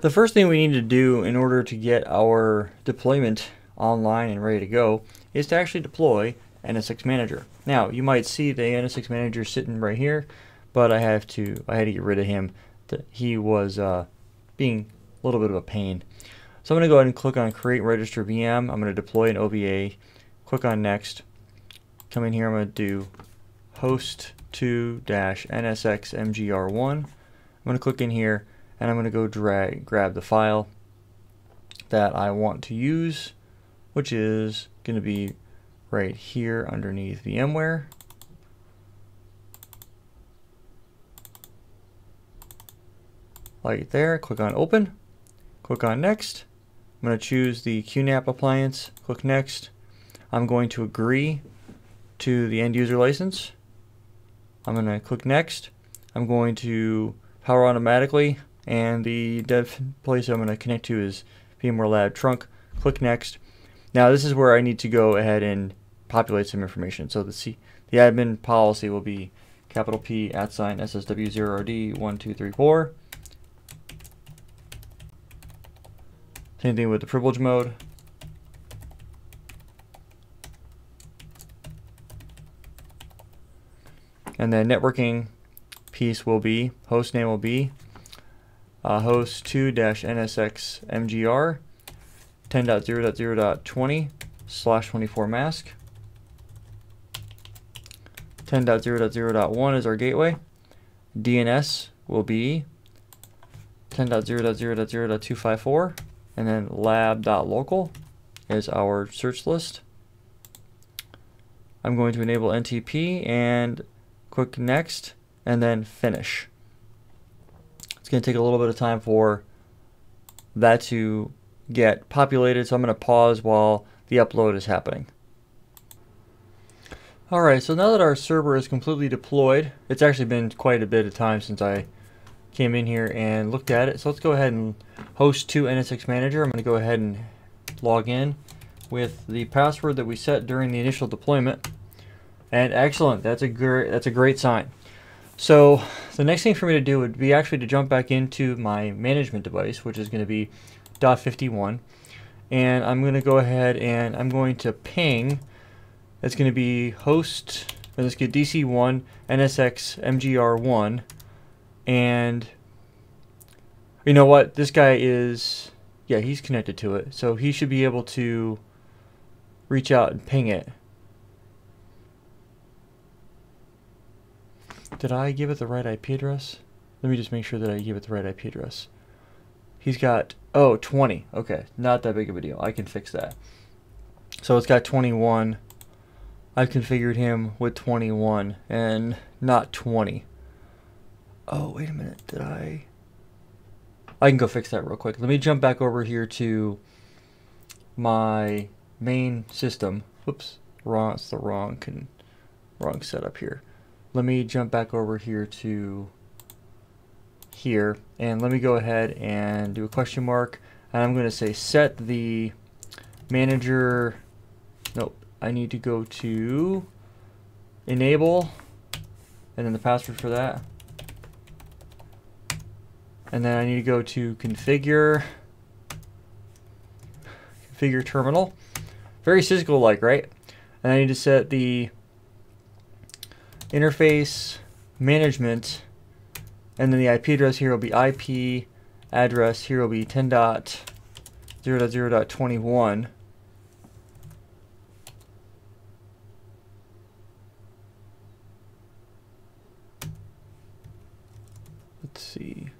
The first thing we need to do in order to get our deployment online and ready to go is to actually deploy NSX Manager. Now, you might see the NSX Manager sitting right here, but I have to I had to get rid of him. He was uh, being a little bit of a pain. So I'm going to go ahead and click on Create Register VM. I'm going to deploy an OVA. Click on Next. Come in here. I'm going to do host 2-NSX-MGR1. I'm going to click in here and I'm going to go drag grab the file that I want to use, which is going to be right here underneath VMware. Right there, click on open, click on next. I'm going to choose the QNAP appliance, click next. I'm going to agree to the end user license. I'm going to click next. I'm going to power automatically and the dev place I'm going to connect to is VMware Lab trunk. Click next. Now this is where I need to go ahead and populate some information. So the C, the admin policy will be capital P at sign SSW0RD1234. Same thing with the privilege mode. And then networking piece will be, host name will be uh, host 2-NSX MGR 10.0.0.20 slash 24 mask. 10.0.0.1 is our gateway. DNS will be 10.0.0.0.254 and then lab.local is our search list. I'm going to enable NTP and click next and then finish. It's going to take a little bit of time for that to get populated, so I'm going to pause while the upload is happening. Alright, so now that our server is completely deployed, it's actually been quite a bit of time since I came in here and looked at it. So let's go ahead and host to NSX Manager. I'm going to go ahead and log in with the password that we set during the initial deployment. And excellent, that's a great that's a great sign. So the next thing for me to do would be actually to jump back into my management device, which is going to be .51. And I'm going to go ahead and I'm going to ping it's going to be host, let's get DC1, NSX, MGR1, and you know what? This guy is, yeah, he's connected to it. So he should be able to reach out and ping it. Did I give it the right IP address? Let me just make sure that I give it the right IP address. He's got, oh, 20. Okay, not that big of a deal. I can fix that. So it's got 21 I've configured him with 21 and not 20. Oh, wait a minute. Did I? I can go fix that real quick. Let me jump back over here to my main system. Whoops, wrong. It's the wrong can wrong setup here. Let me jump back over here to here and let me go ahead and do a question mark and I'm going to say set the manager nope I need to go to enable and then the password for that. And then I need to go to configure configure terminal. Very Cisco like, right? And I need to set the interface management and then the IP address here will be IP address here will be 10.0.0.21 see.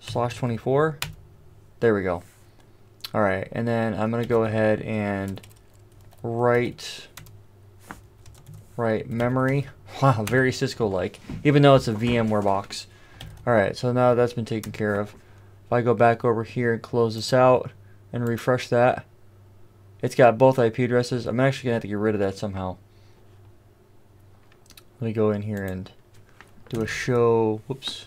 Slash 24. There we go. Alright, and then I'm going to go ahead and write, write memory. Wow, very Cisco-like, even though it's a VMware box. Alright, so now that's been taken care of. If I go back over here and close this out and refresh that, it's got both IP addresses. I'm actually going to have to get rid of that somehow. Let me go in here and do a show, whoops,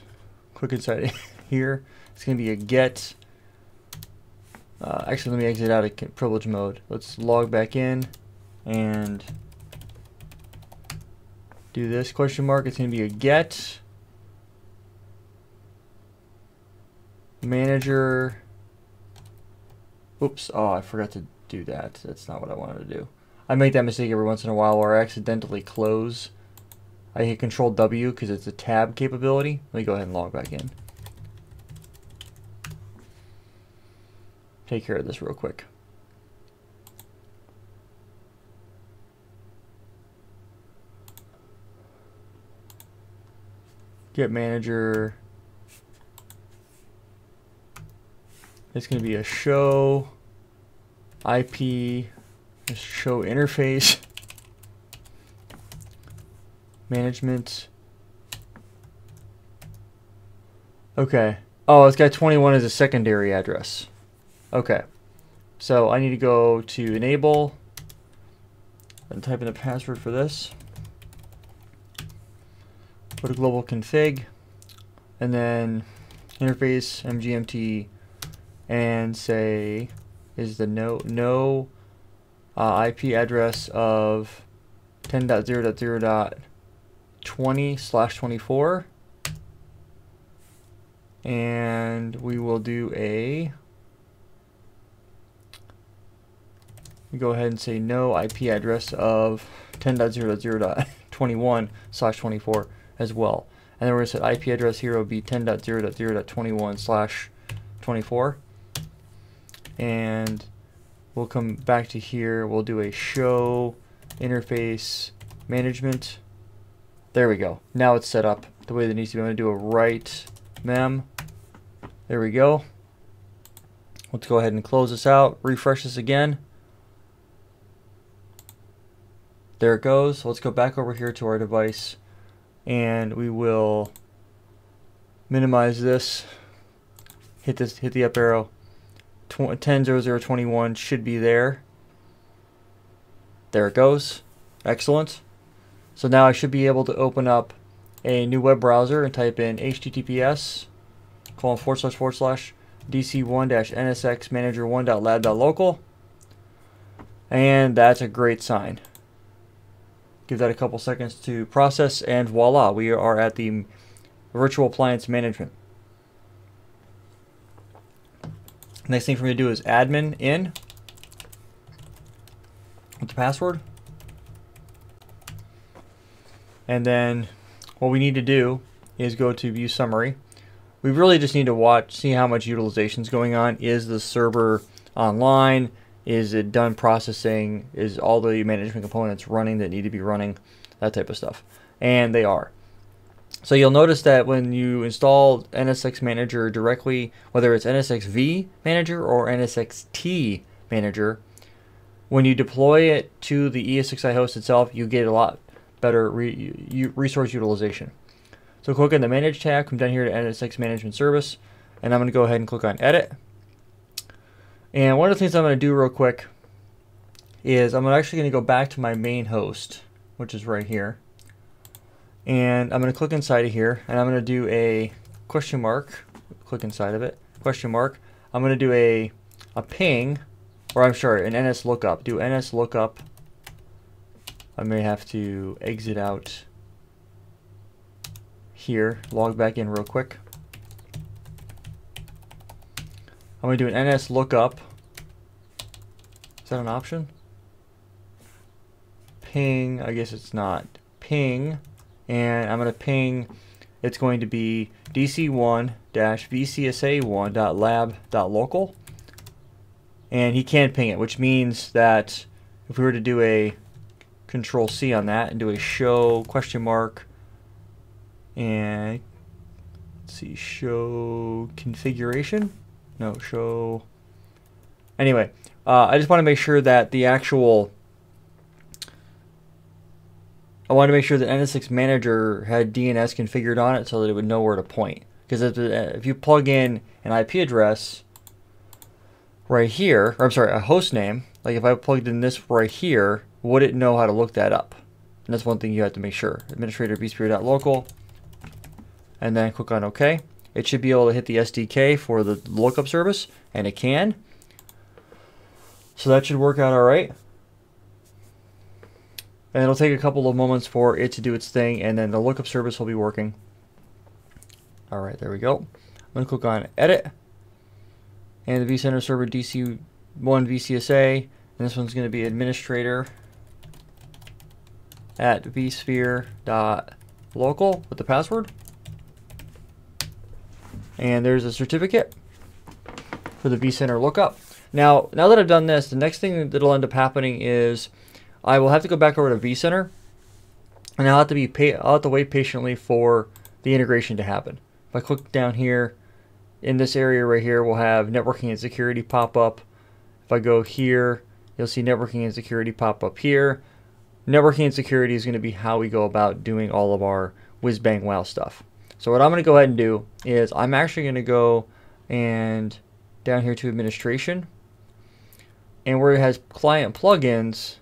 quick inside here. It's to be a get. Uh, actually, let me exit out of privilege mode. Let's log back in and do this question mark. It's going to be a get. manager. Oops, oh, I forgot to do that. That's not what I wanted to do. I make that mistake every once in a while where I accidentally close. I hit Control W because it's a tab capability. Let me go ahead and log back in. Take care of this real quick. Get manager. It's going to be a show IP just show interface management. Okay. Oh, it's got 21 as a secondary address. Okay. So I need to go to enable and type in the password for this. Go to global config and then interface mgmt and say is the no no uh, IP address of 10.0.0.20 slash 24 and we will do a go ahead and say no IP address of 10.0.0.21 slash 24 as well. And then we're going to set IP address here will be 10.0.0.21 slash 24. And we'll come back to here. We'll do a show interface management. There we go. Now it's set up the way that needs to be. I'm going to do a write mem. There we go. Let's go ahead and close this out. Refresh this again. There it goes. Let's go back over here to our device and we will minimize this. Hit this hit the up arrow. 100021 should be there. There it goes. Excellent. So now I should be able to open up a new web browser and type in https colon forward slash forward slash dc1-nsx manager 1.lab.local and that's a great sign Give that a couple seconds to process and voila, we are at the virtual appliance management. Next thing for me to do is admin in with the password. And then what we need to do is go to view summary. We really just need to watch, see how much utilization is going on. Is the server online? Is it done processing? Is all the management components running that need to be running? That type of stuff. And they are. So you'll notice that when you install NSX Manager directly, whether it's NSXV Manager or NSXT Manager, when you deploy it to the ESXi host itself, you get a lot better re resource utilization. So click on the Manage tab, come down here to NSX Management Service, and I'm going to go ahead and click on Edit. And one of the things I'm going to do real quick is I'm actually going to go back to my main host, which is right here. And I'm going to click inside of here, and I'm going to do a question mark, click inside of it, question mark. I'm going to do a, a ping, or I'm sorry, an NS lookup. Do NS lookup. I may have to exit out here, log back in real quick. I'm going to do an NS lookup. Is that an option? Ping, I guess it's not. Ping, and I'm going to ping, it's going to be dc1-vcsa1.lab.local. And he can ping it, which means that if we were to do a control C on that and do a show question mark and let's see show configuration no, show. Anyway, uh, I just want to make sure that the actual. I want to make sure that NSX Manager had DNS configured on it so that it would know where to point. Because if, if you plug in an IP address right here, or I'm sorry, a host name, like if I plugged in this right here, would it know how to look that up? And that's one thing you have to make sure. Administrator vsphere.local, and then click on OK. It should be able to hit the SDK for the lookup service, and it can. So that should work out all right. And it'll take a couple of moments for it to do its thing, and then the lookup service will be working. All right, there we go. I'm going to click on Edit. and the vCenter server DC1 VCSA, and this one's going to be administrator at vsphere.local with the password. And there's a certificate for the vCenter lookup. Now, now that I've done this, the next thing that'll end up happening is I will have to go back over to vCenter, and I'll have to be I'll have to wait patiently for the integration to happen. If I click down here, in this area right here, we'll have networking and security pop up. If I go here, you'll see networking and security pop up here. Networking and security is going to be how we go about doing all of our whiz bang wow stuff. So what I'm going to go ahead and do is I'm actually going to go and down here to administration and where it has client plugins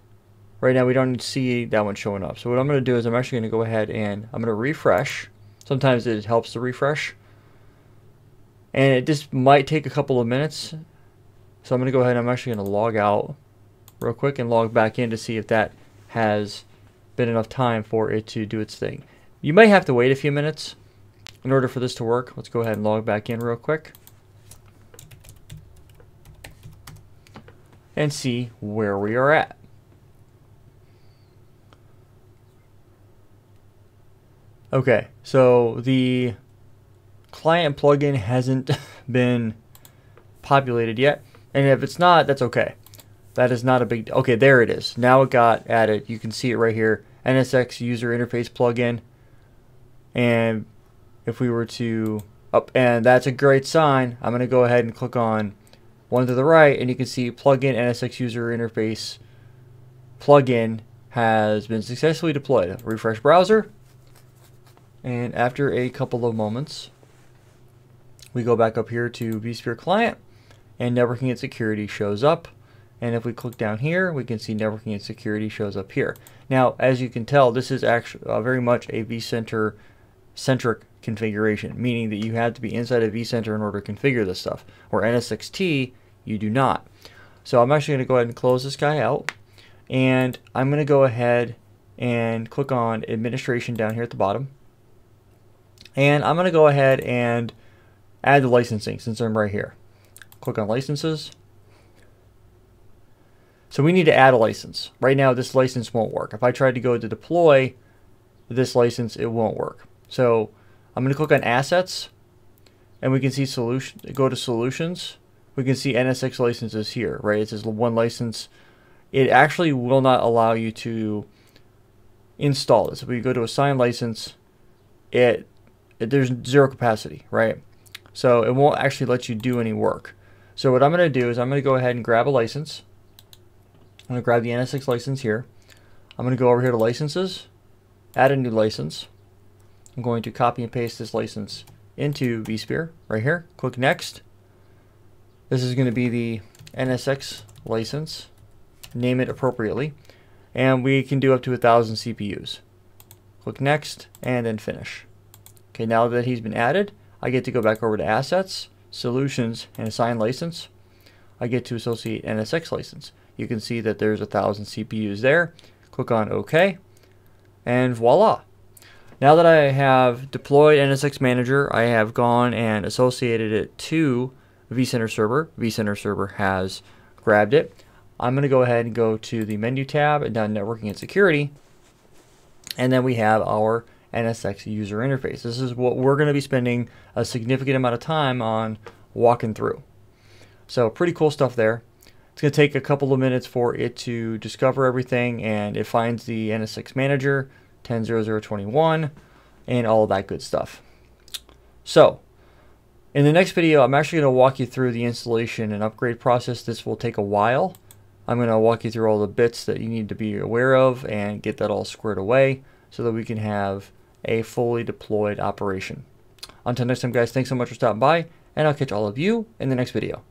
right now we don't see that one showing up. So what I'm going to do is I'm actually going to go ahead and I'm going to refresh. Sometimes it helps to refresh. And it just might take a couple of minutes. So I'm going to go ahead and I'm actually going to log out real quick and log back in to see if that has been enough time for it to do its thing. You may have to wait a few minutes in order for this to work. Let's go ahead and log back in real quick and see where we are at. Okay, so the client plugin hasn't been populated yet. And if it's not, that's okay. That is not a big, okay, there it is. Now it got added. You can see it right here. NSX user interface plugin. And if we were to, up, and that's a great sign. I'm going to go ahead and click on one to the right, and you can see plugin NSX user interface plugin has been successfully deployed. Refresh browser, and after a couple of moments, we go back up here to vSphere client, and networking and security shows up. And if we click down here, we can see networking and security shows up here. Now, as you can tell, this is actually uh, very much a vCenter centric configuration, meaning that you have to be inside of vCenter in order to configure this stuff. Or NSXT, you do not. So I'm actually going to go ahead and close this guy out. And I'm going to go ahead and click on administration down here at the bottom. And I'm going to go ahead and add the licensing since I'm right here. Click on licenses. So we need to add a license. Right now this license won't work. If I try to go to deploy this license, it won't work. So I'm going to click on assets and we can see solution go to solutions. We can see NSX licenses here right? It says one license. It actually will not allow you to install this. If we go to assign license it, it there's zero capacity right? So it won't actually let you do any work. So what I'm going to do is I'm going to go ahead and grab a license. I'm going to grab the NSX license here. I'm going to go over here to licenses add a new license I'm going to copy and paste this license into vSphere right here. Click Next. This is going to be the NSX license. Name it appropriately. And we can do up to a thousand CPUs. Click Next and then Finish. Okay, now that he's been added, I get to go back over to Assets, Solutions, and Assign License. I get to associate NSX license. You can see that there's a thousand CPUs there. Click on OK, and voila, now that I have deployed NSX Manager, I have gone and associated it to vCenter Server. vCenter Server has grabbed it. I'm going to go ahead and go to the menu tab and down Networking and Security. And then we have our NSX user interface. This is what we're going to be spending a significant amount of time on walking through. So pretty cool stuff there. It's going to take a couple of minutes for it to discover everything and it finds the NSX manager 10.0021, and all that good stuff. So, in the next video, I'm actually going to walk you through the installation and upgrade process. This will take a while. I'm going to walk you through all the bits that you need to be aware of and get that all squared away so that we can have a fully deployed operation. Until next time, guys, thanks so much for stopping by, and I'll catch all of you in the next video.